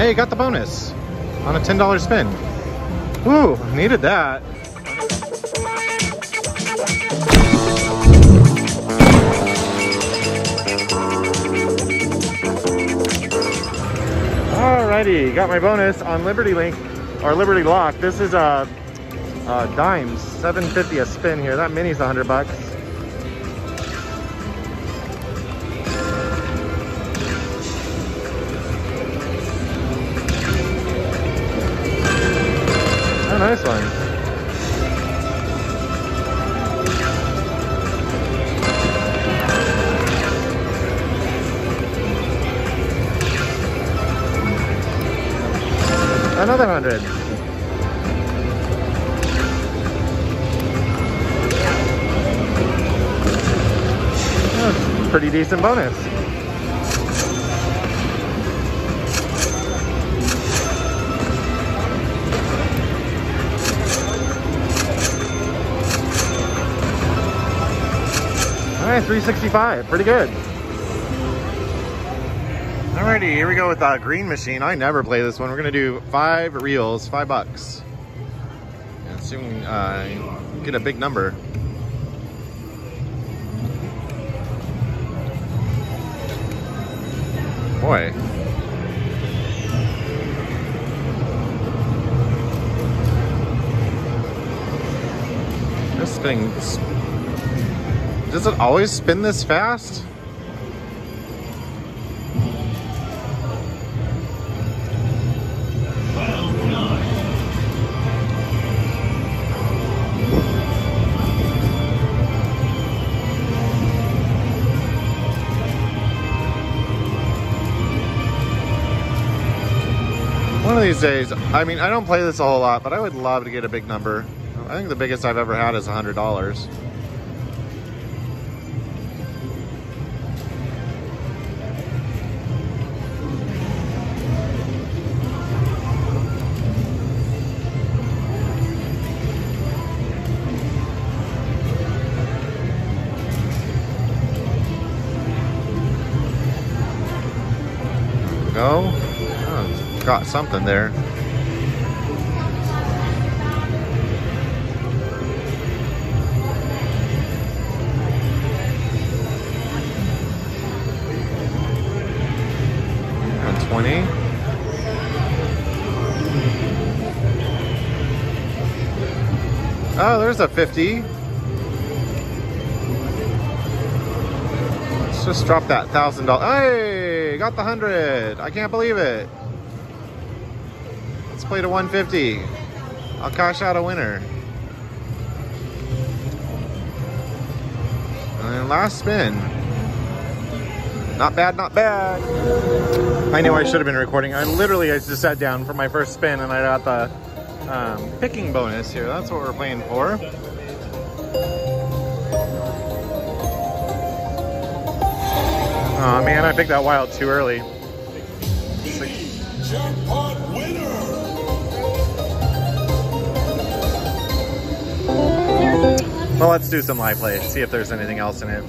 Hey, got the bonus on a $10 spin. Woo, needed that. Alrighty, got my bonus on Liberty Link or Liberty Lock. This is a, a dimes, 750 a spin here. That mini's 100 bucks. Nice one. Another hundred. That's pretty decent bonus. Right, 365, pretty good. Alrighty, here we go with the green machine. I never play this one. We're gonna do five reels, five bucks. And if uh, get a big number. Boy. This thing, does it always spin this fast? One of these days, I mean, I don't play this a whole lot, but I would love to get a big number. I think the biggest I've ever had is $100. Go. Oh, got something there. And 20. Oh, there's a 50. Let's just drop that thousand dollars. Hey, got the hundred. I can't believe it. Let's play to 150. I'll cash out a winner. And last spin. Not bad, not bad. I knew I should have been recording. I literally just sat down for my first spin and I got the um, picking bonus here. That's what we're playing for. Oh man, I picked that wild too early. Jackpot winner! Well, let's do some live play, see if there's anything else in it.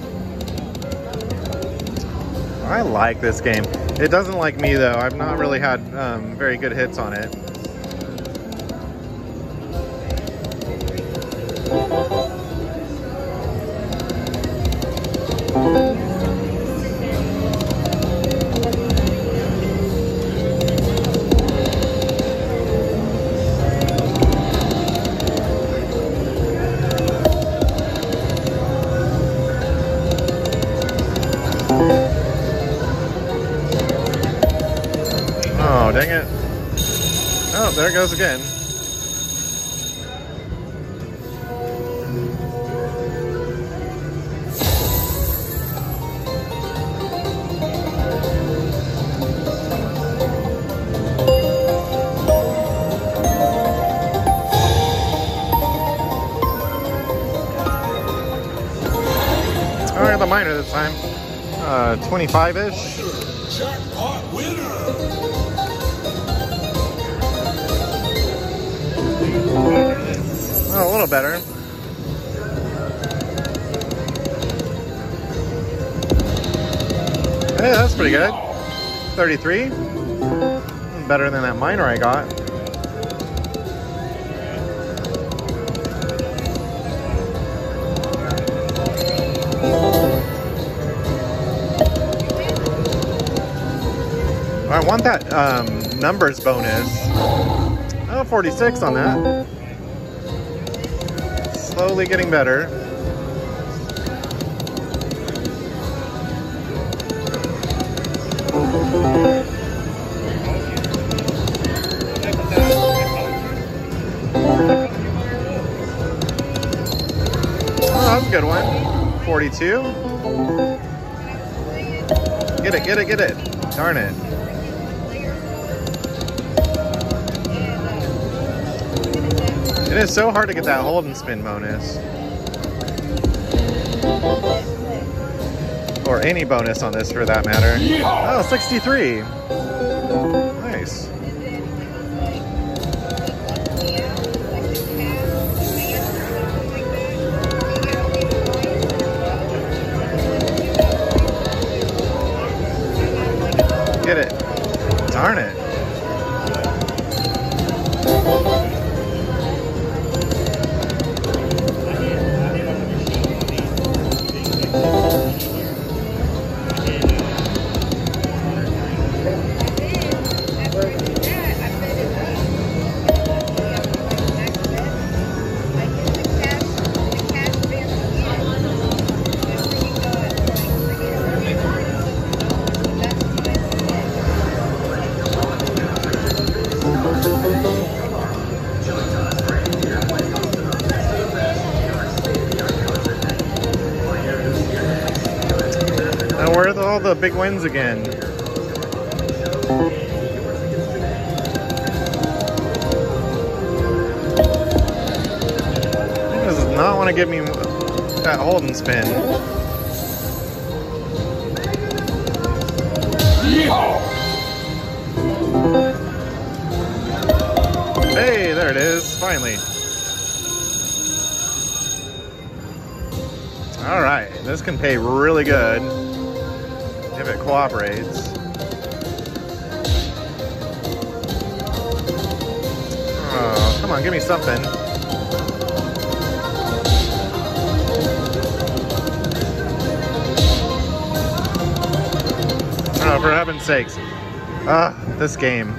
I like this game. It doesn't like me though. I've not really had um, very good hits on it. Goes again. All right, the minor this time. Uh, 25-ish. Jackpot Oh, a little better. Hey, that's pretty good. 33. Better than that minor I got. I want that um, numbers bonus. Oh, 46 on that. Slowly getting better. Oh, that's a good one. 42. Get it, get it, get it. Darn it. It is so hard to get that hold and spin bonus. Or any bonus on this for that matter. Oh, 63. Big wins again? He does not want to give me that hold and spin. Hey, there it is, finally. All right, this can pay really good cooperates. Oh, come on, give me something. Oh, for heaven's sakes. Ah, this game.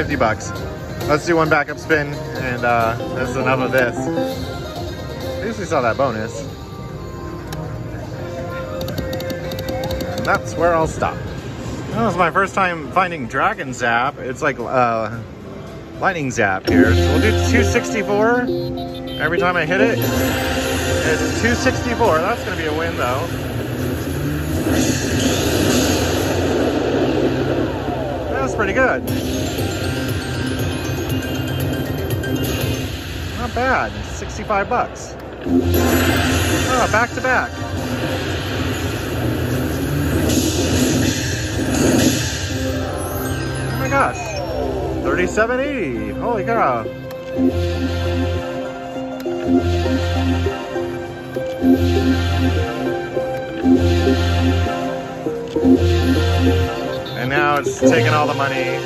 50 bucks. Let's do one backup spin, and uh, that's enough of this. At least we saw that bonus. And that's where I'll stop. That was my first time finding Dragon Zap. It's like uh, Lightning Zap here. So we'll do 264 every time I hit it. It's 264. That's going to be a win, though. That's pretty good. Not bad. 65 bucks. Oh, back to back. Oh my gosh. 3780. Holy cow. And now it's taking all the money.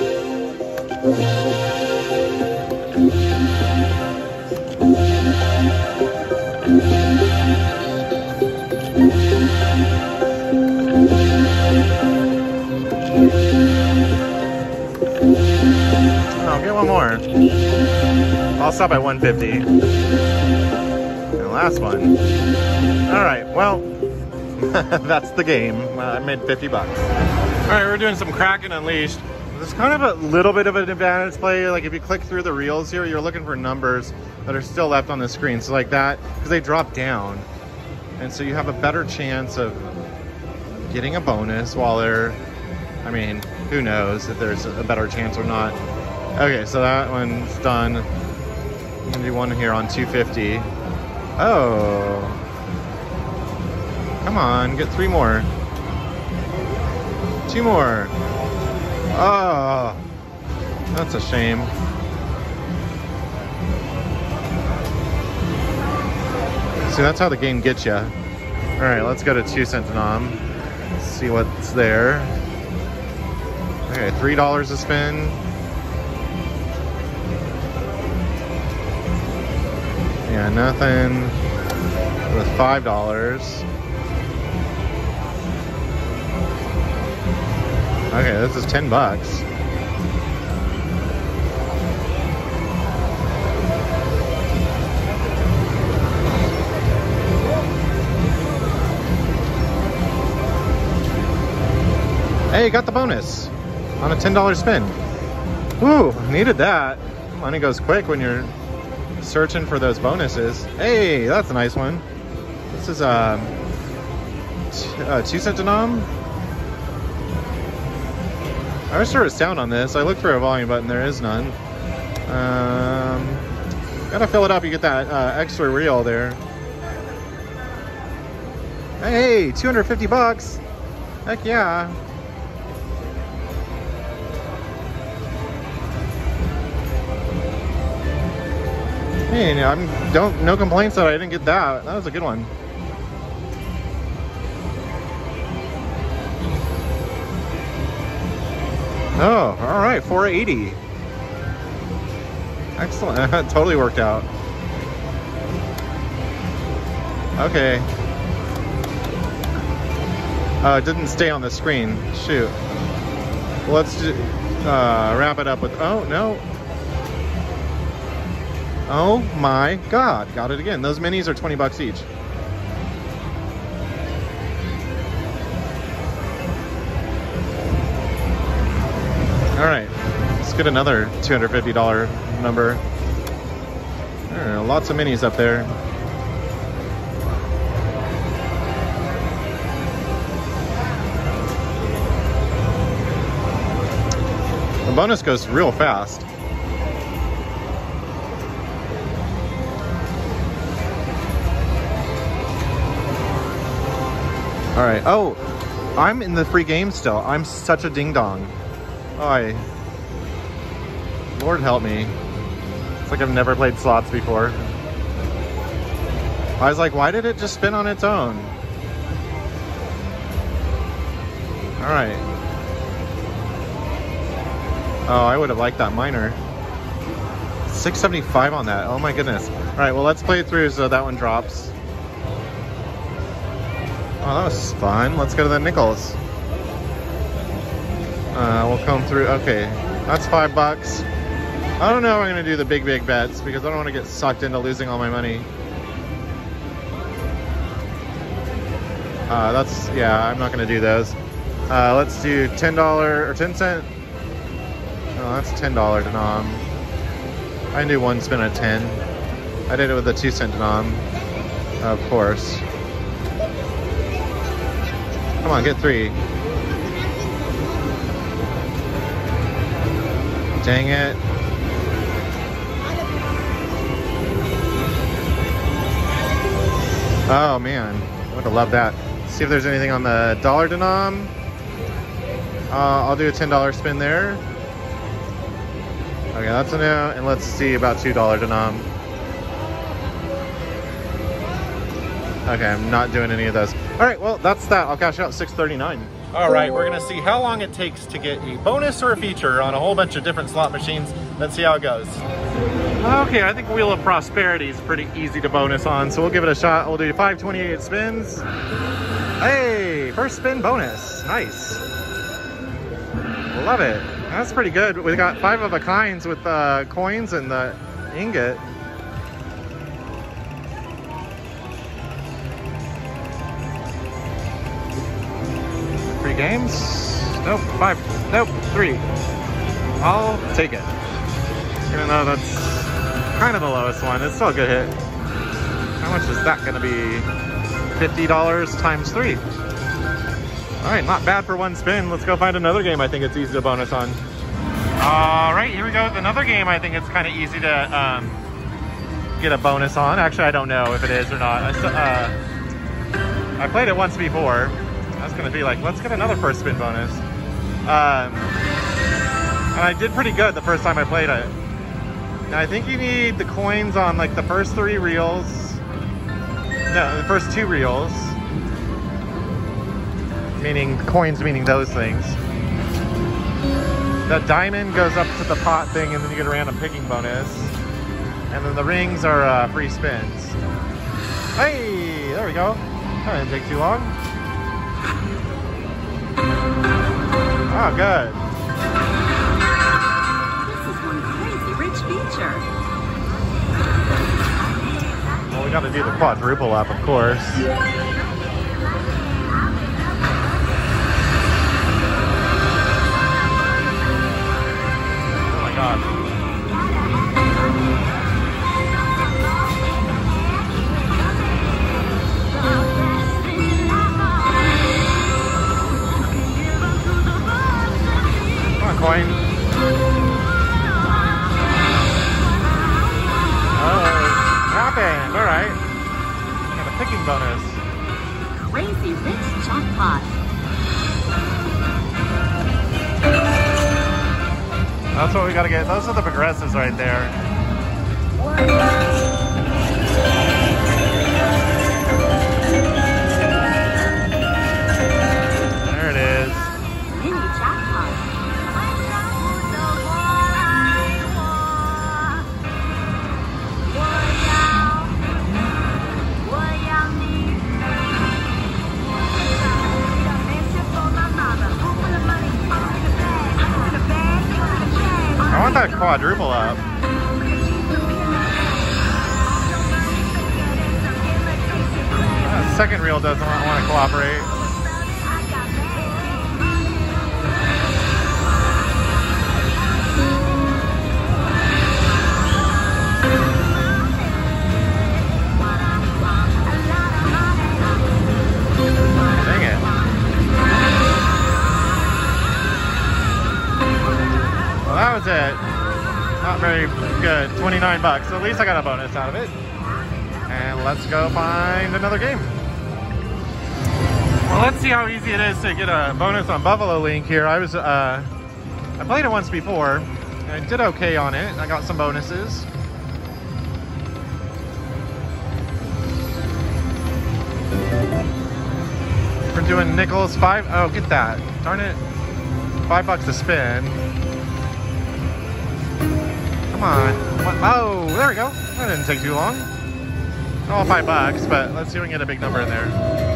Oh, get one more. I'll stop at 150. And the last one. All right, well, that's the game. Uh, I made 50 bucks. All right, we're doing some Kraken Unleashed. There's kind of a little bit of an advantage play. Like if you click through the reels here, you're looking for numbers that are still left on the screen. So like that, because they drop down. And so you have a better chance of getting a bonus while they're, I mean, who knows if there's a better chance or not. Okay, so that one's done. I'm gonna do one here on 250. Oh. Come on, get three more. Two more. Oh, that's a shame. See, that's how the game gets you. All right, let's go to two cent denom. See what's there. Okay, three dollars a spin. Yeah, nothing with five dollars. Okay, this is ten bucks. Hey, got the bonus on a $10 spin. Woo, needed that. Money goes quick when you're searching for those bonuses. Hey, that's a nice one. This is um, a uh, two cent denom. I wish there was sound on this. I looked for a volume button, there is none. Um, gotta fill it up, you get that uh, extra reel there. Hey, 250 bucks. Heck yeah. Hey, I'm don't no complaints that I didn't get that. That was a good one. Oh, all right, 480. Excellent, that totally worked out. Okay. Uh, didn't stay on the screen. Shoot. Let's do, uh, wrap it up with. Oh no, Oh my god, got it again. Those minis are 20 bucks each. Get another $250 number. There are lots of minis up there. The bonus goes real fast. All right. Oh, I'm in the free game still. I'm such a ding dong. Oh, I. Lord help me. It's like I've never played slots before. I was like, why did it just spin on its own? All right. Oh, I would have liked that minor. 675 on that. Oh my goodness. All right, well, let's play through so that one drops. Oh, that was fun. Let's go to the nickels. Uh, we'll come through. Okay, that's five bucks. I don't know if I'm going to do the big, big bets because I don't want to get sucked into losing all my money. Uh, that's, yeah, I'm not going to do those. Uh, let's do $10 or 10 cent. Oh, that's $10 denom. I can do one spin at 10. I did it with a 2 cent denom, of course. Come on, get three. Dang it. Oh man, I would have loved that. See if there's anything on the dollar denom. Uh, I'll do a $10 spin there. Okay, that's a no. And let's see about $2 denom. Okay, I'm not doing any of those. All right, well, that's that. I'll cash out 639. All right, we're gonna see how long it takes to get a bonus or a feature on a whole bunch of different slot machines. Let's see how it goes. Okay, I think Wheel of Prosperity is pretty easy to bonus on, so we'll give it a shot. We'll do 528 spins. Hey, first spin bonus. Nice. Love it. That's pretty good. We got five of a kinds with uh, coins and the ingot. Three games? Nope, five. Nope, three. I'll take it. Even though that's kind of the lowest one, it's still a good hit. How much is that gonna be? $50 times three. All right, not bad for one spin. Let's go find another game I think it's easy to bonus on. All right, here we go with another game I think it's kind of easy to um, get a bonus on. Actually, I don't know if it is or not. I, uh, I played it once before. I was gonna be like, let's get another first spin bonus. Um, and I did pretty good the first time I played it. Now I think you need the coins on like the first three reels. No, the first two reels. Meaning coins meaning those things. The diamond goes up to the pot thing and then you get a random picking bonus. And then the rings are uh, free spins. Hey, there we go. That didn't take too long. Oh, good. Got to do the quadruple up, of course. Oh my god. Come on, coin. Bonus. Crazy rich jackpot. That's what we gotta get. Those are the progressives right there. There quadruple up. That second reel doesn't want to cooperate. That was it. Not very good. 29 bucks. At least I got a bonus out of it. And let's go find another game. Well, let's see how easy it is to get a bonus on Buffalo Link here. I was, uh, I played it once before. I did okay on it. I got some bonuses. We're doing nickels five. Oh, get that. Darn it. Five bucks a spin. On. Oh, there we go. That didn't take too long. All five bucks, but let's see if we can get a big number in there.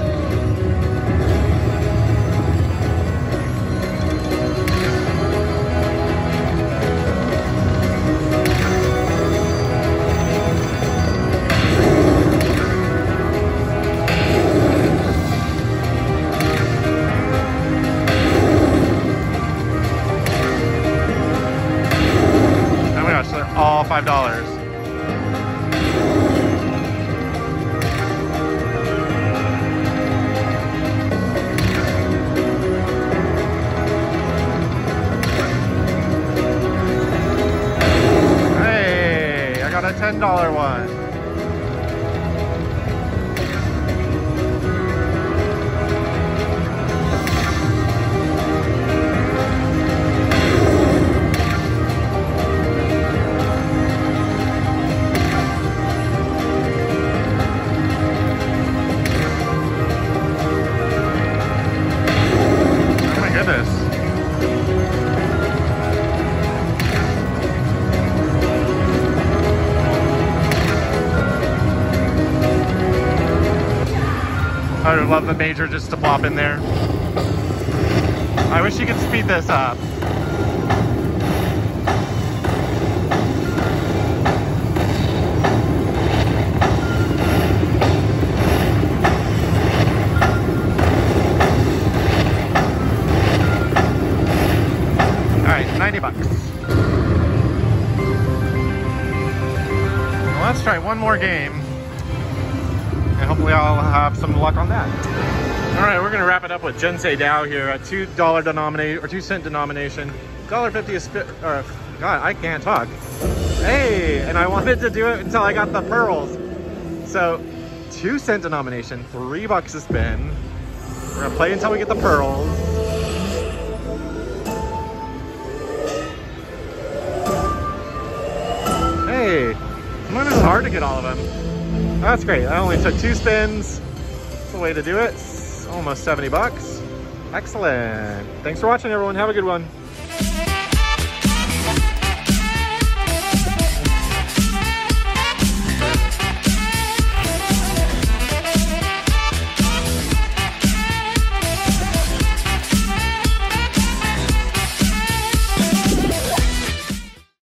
The major just to plop in there. I wish you could speed this up. All right, 90 bucks. Let's try one more game. And hopefully I'll have some luck on that. Right, we're gonna wrap it up with Jinse Dao here, a two dollar denomination or two cent denomination, dollar fifty a spit. Or God, I can't talk. Hey, and I wanted to do it until I got the pearls. So, two cent denomination, three bucks a spin. We're gonna play until we get the pearls. Hey, it's hard to get all of them. That's great. I only took two spins. That's the way to do it. Almost 70 bucks. Excellent. Thanks for watching, everyone. Have a good one.